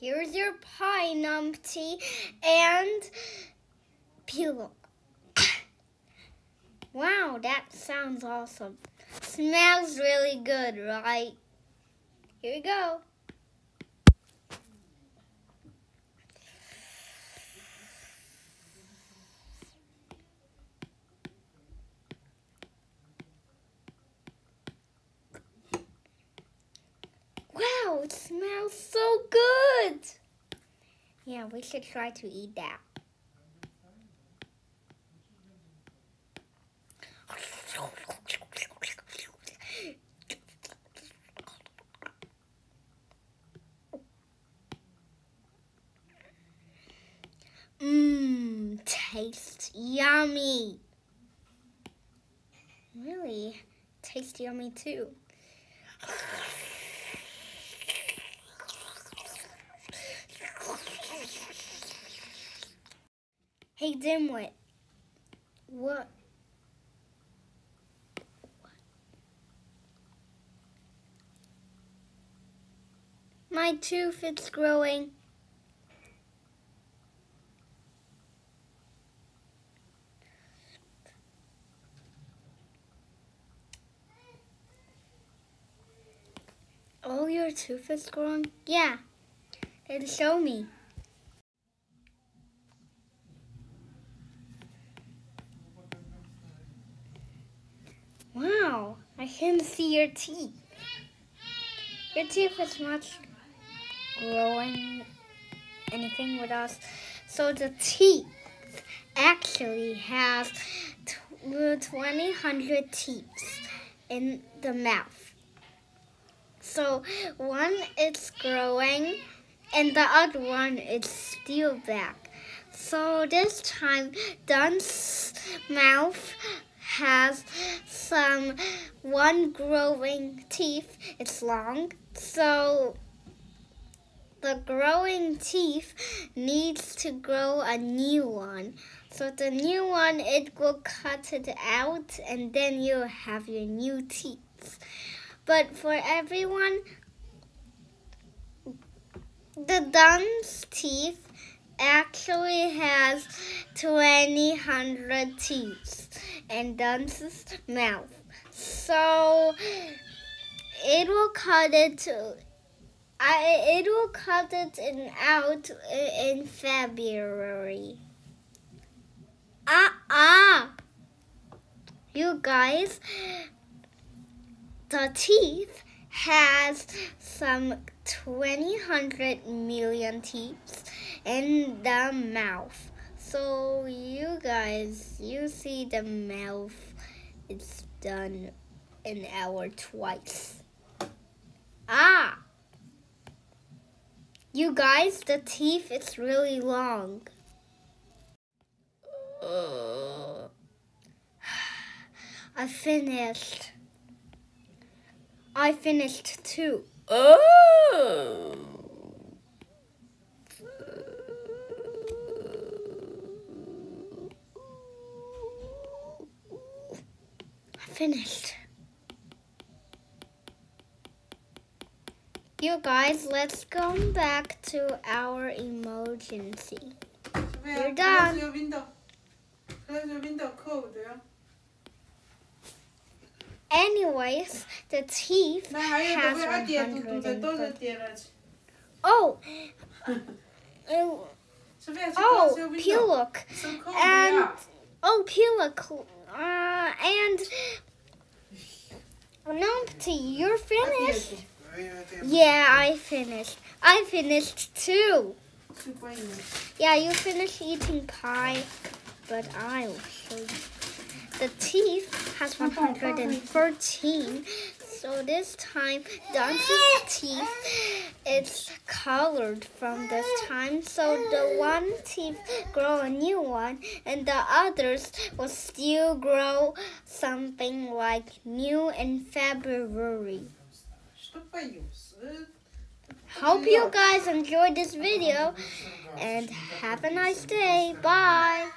Here's your pie, Numpty, and peel. wow, that sounds awesome. Smells really good, right? Here we go. Wow, it smells. Yeah, we should try to eat that. Mmm, tastes yummy. Really, tastes yummy too. Hey, Dimwit. What? My tooth is growing. Oh, your tooth is growing? Yeah. It'll show me. Wow, I can see your teeth. Your teeth is much growing anything with us. So the teeth actually has 2,000 teeth in the mouth. So one is growing and the other one is still back. So this time Dunce mouth has some one growing teeth. It's long. So the growing teeth needs to grow a new one. So the new one, it will cut it out and then you'll have your new teeth. But for everyone, the Dunce teeth actually has 20 hundred teeth in Dunce mouth. So it will cut it I, it will cut it in, out in February. Ah, ah. You guys, the teeth has some 20 hundred million teeth in the mouth. So you guys, you see the mouth it's done an hour twice. Ah! You guys, the teeth is really long. Uh, I finished. I finished too. Oh. I finished. You guys, let's go back to our emergency. Sophia, You're done. Close your window. Close your window. Cold, yeah? Anyways, the teeth no, has 130. Oh! oh, oh Pillock. And, oh, Pillock. Uh, and Numpty, you're finished. Yeah, I finished. I finished too. Yeah, you finished eating pie, but I will show you. The teeth has 113, so this time, Dante's teeth it's colored from this time. So the one teeth grow a new one, and the others will still grow something like new in February. Hope you guys enjoyed this video, and have a nice day. Bye.